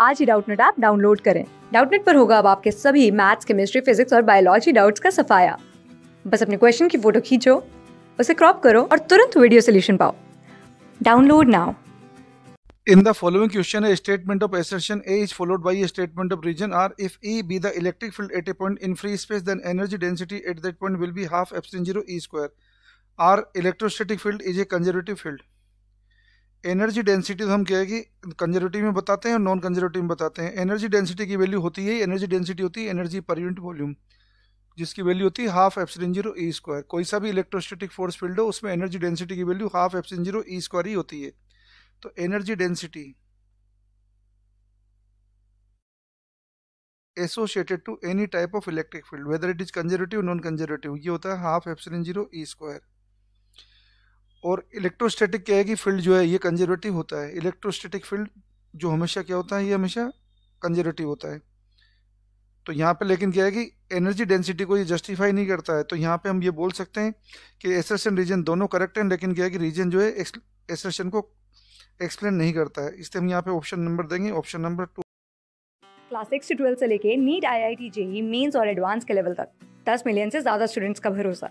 आज ही Doubtnut app download करें डाउटनेट पर होगा अब आपके सभी मैथ्स केमिस्ट्री फिजिक्स और बायोलॉजी डाउट्स का सफाया बस अपने क्वेश्चन की फ़ोटो खींचो उसे क्रॉप करो और तुरंत वीडियो सोल्यूशन पाओ download now In the following question, a statement of assertion A is followed by a statement of reason R. If E be the electric field at a point in free space, then energy density at that point will be half epsilon zero E square. R. Electrostatic field is a conservative field. Energy density तो हम क्या है कि conservative में बताते हैं और non conservative में बताते हैं। एनर्जी डेंसिटी की वैल्यू होती है एनर्जी डेंसिटी होती है एनर्जी पर यूनिट वॉल्यूम जिसकी वैल्यू होती है half epsilon zero E square कोई सा भी इलेक्ट्रोस्टेटिक फोर्स फ़ील्ड हो, उसमें एनर्जी डेंसिटी की value half epsilon zero E square ही होती है। तो energy density associated to any type of electric field whether it is conservative non conservative ये होता है half epsilon zero E square और इलेक्ट्रोस्टैटिक क्या है कि फ़ील्ड जो है, ये कंजर्वेटिव होता है। इलेक्ट्रोस्टैटिक फ़ील्ड जो हमेशा क्या होता है, ये हमेशा कंजर्वेटिव होता है। तो यहाँ पे लेकिन क्या है कि एनर्जी डेंसिटी को ये जस्टिफाई नहीं करता है। तो यहाँ पे हम ये बोल सकते हैं कि एसर्शन रीजन दोनों करेक्ट हैं, लेकिन क्या है कि रीजन जो है एसर्शन को एक्सप्लेन नहीं करता है। इसलिए हम यहाँ पे ऑप्शन नंबर देंगे। Option number two class six से ट्वेल्थ से लेके NEET I I T JEE mains और एडवांस के लेवल तक। दस मिलियन से ज़्यादा स्टूडेंट्स का भरोसा।